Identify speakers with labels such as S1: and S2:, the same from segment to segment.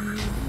S1: Thank you.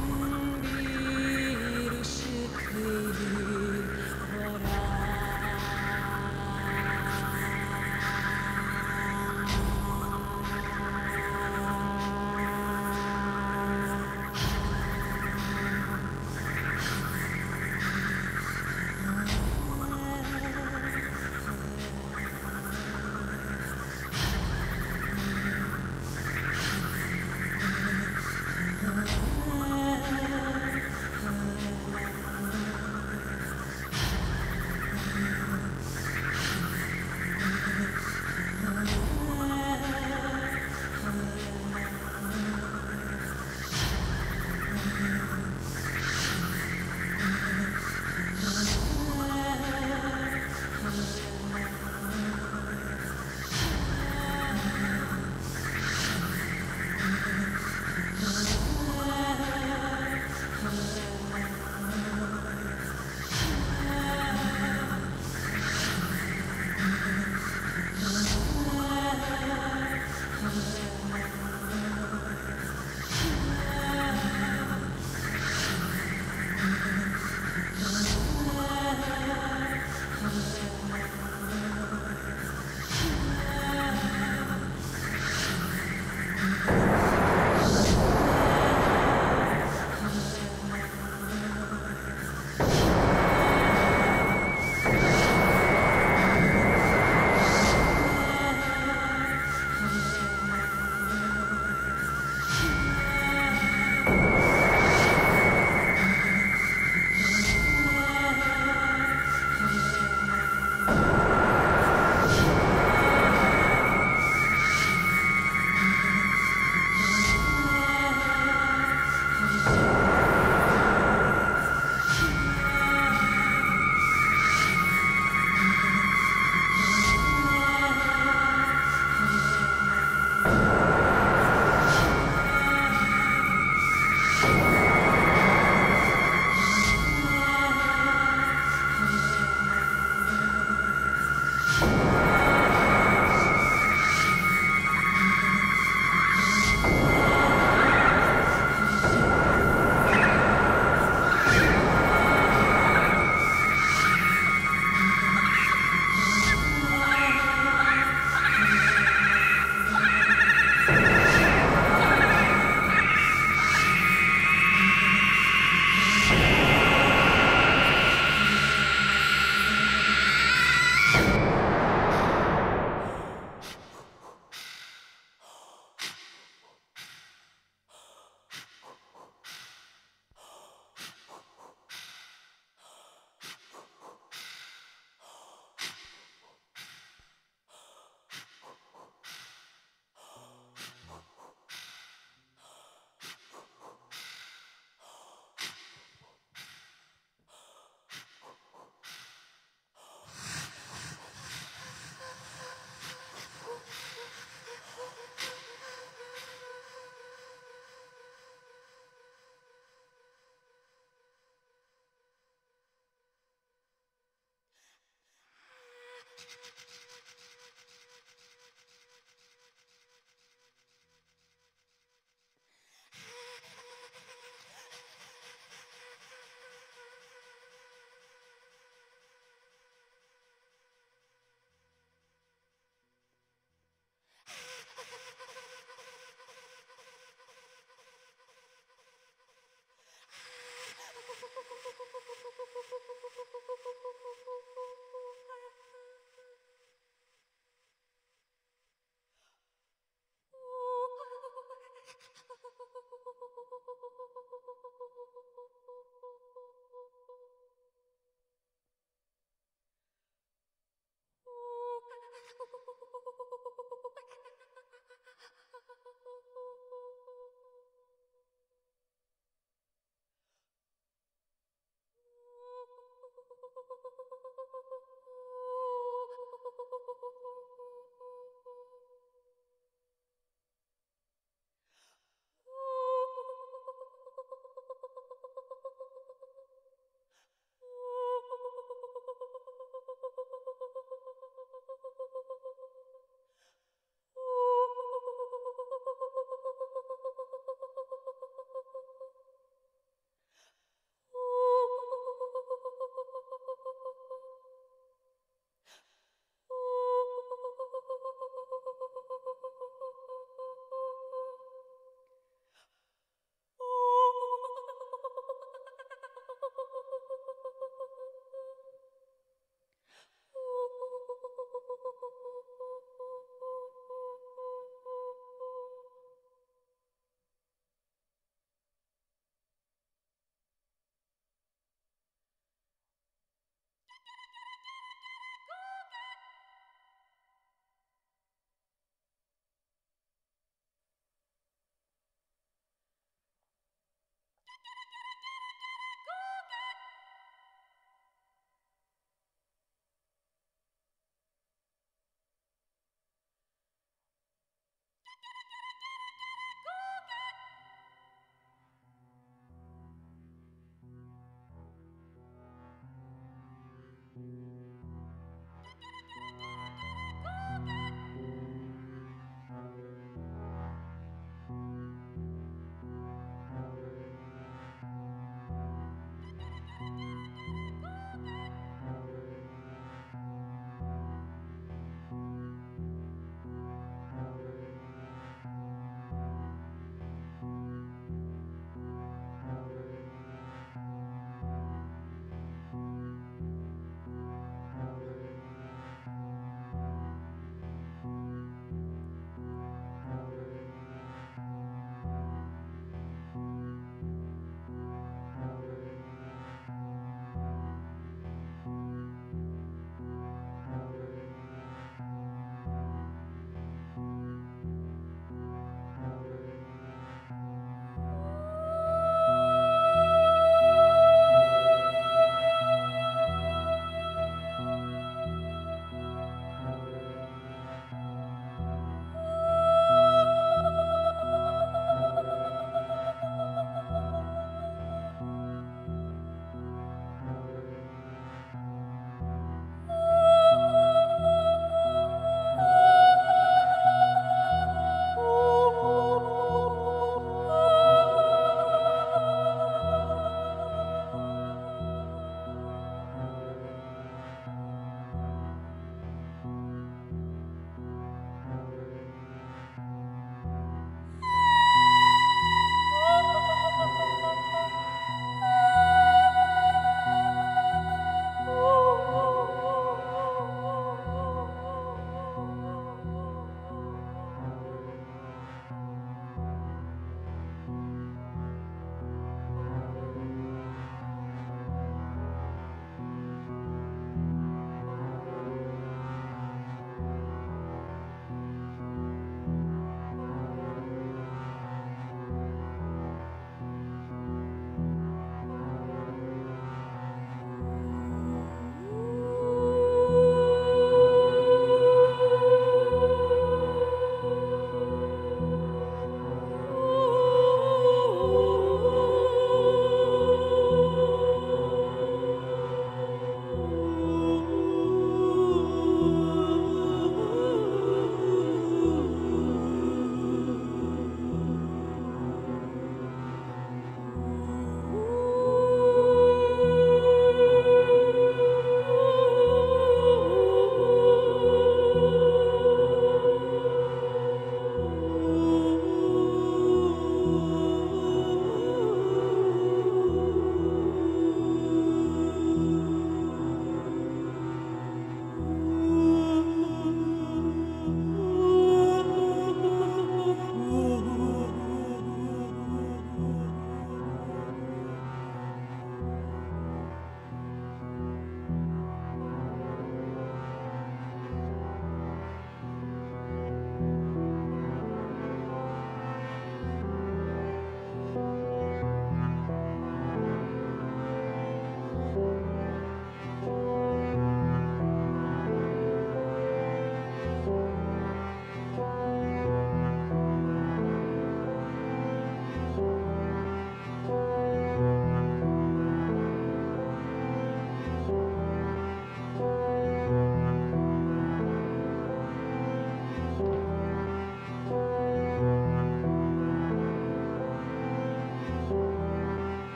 S1: Thank you.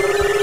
S1: you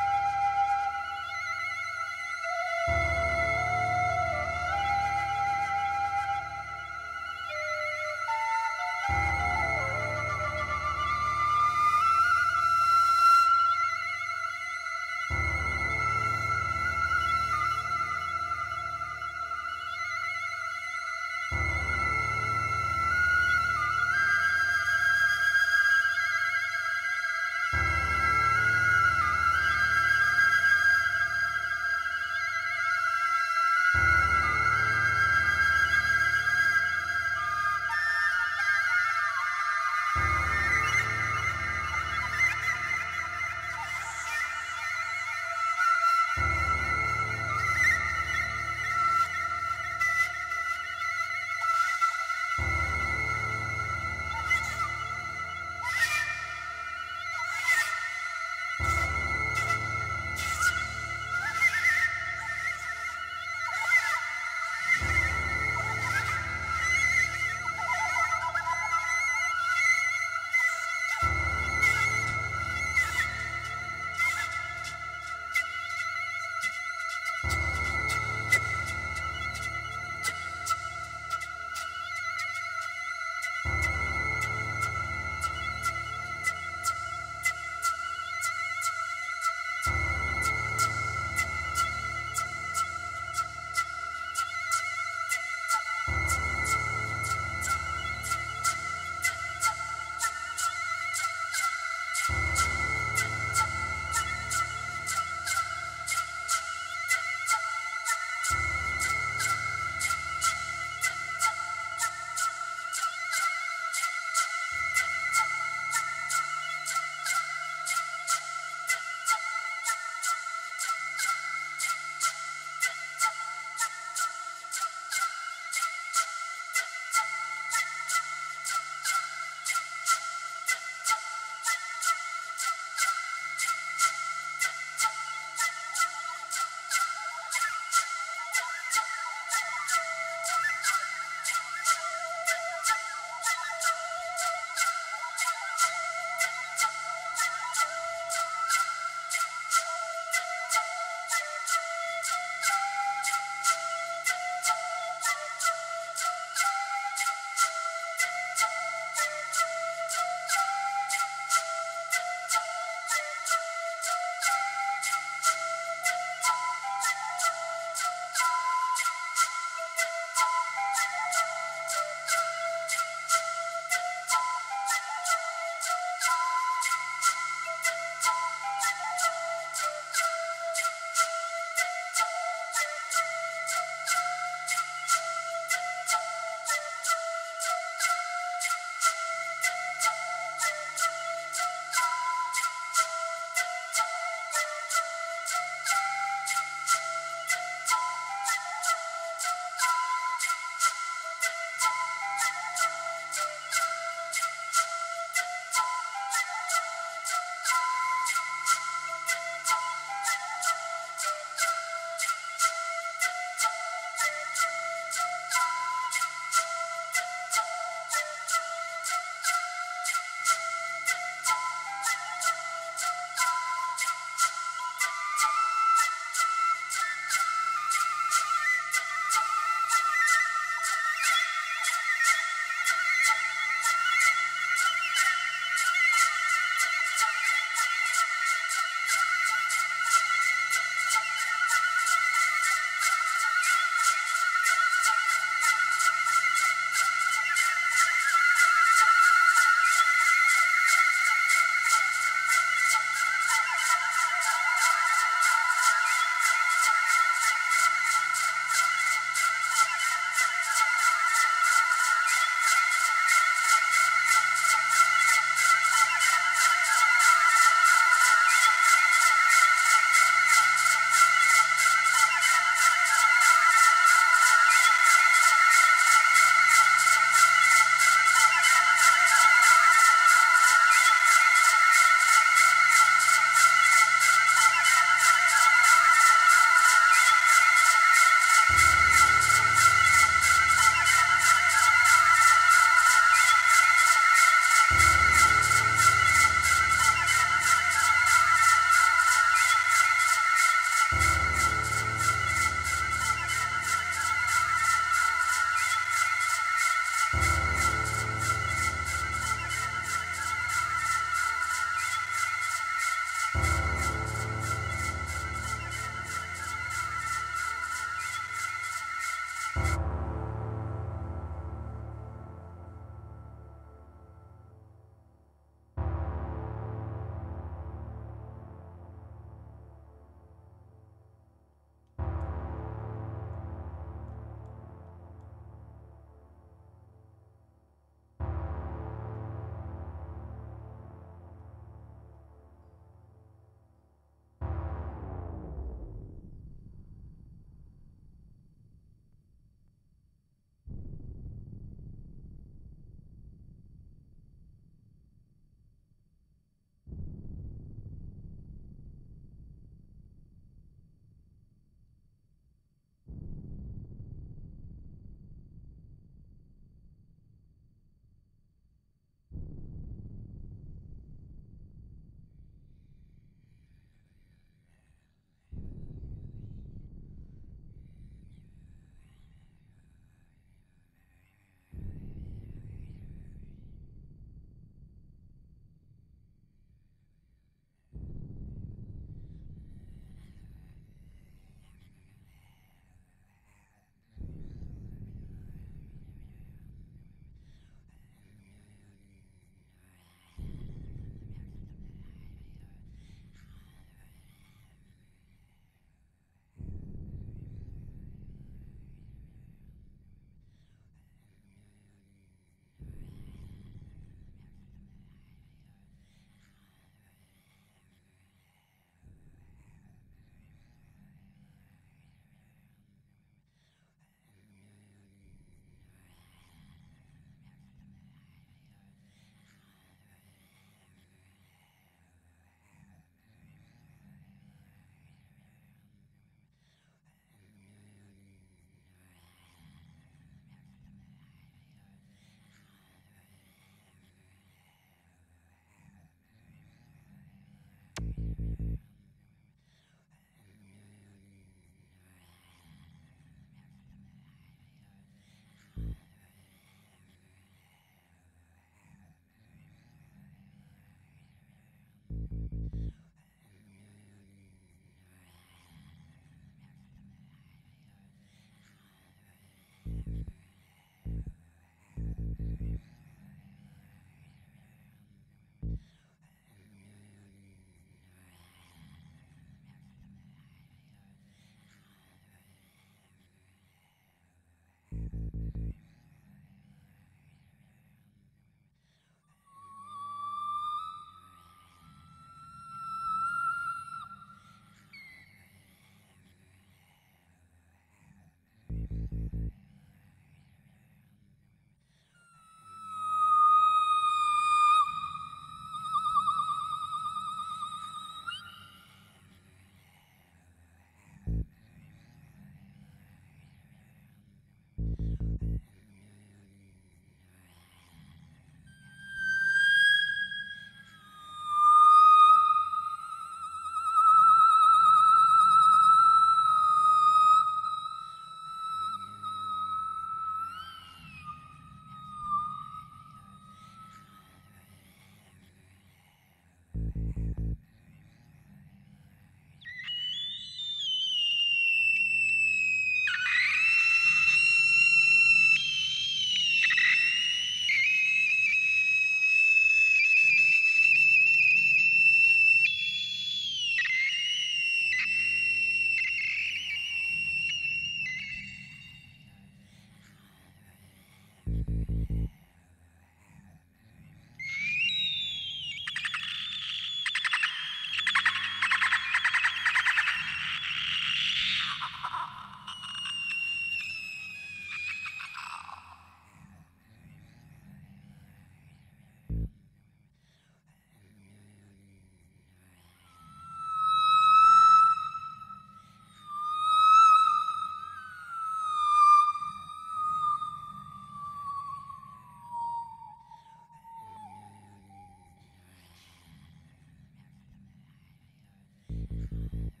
S2: Mm-hmm.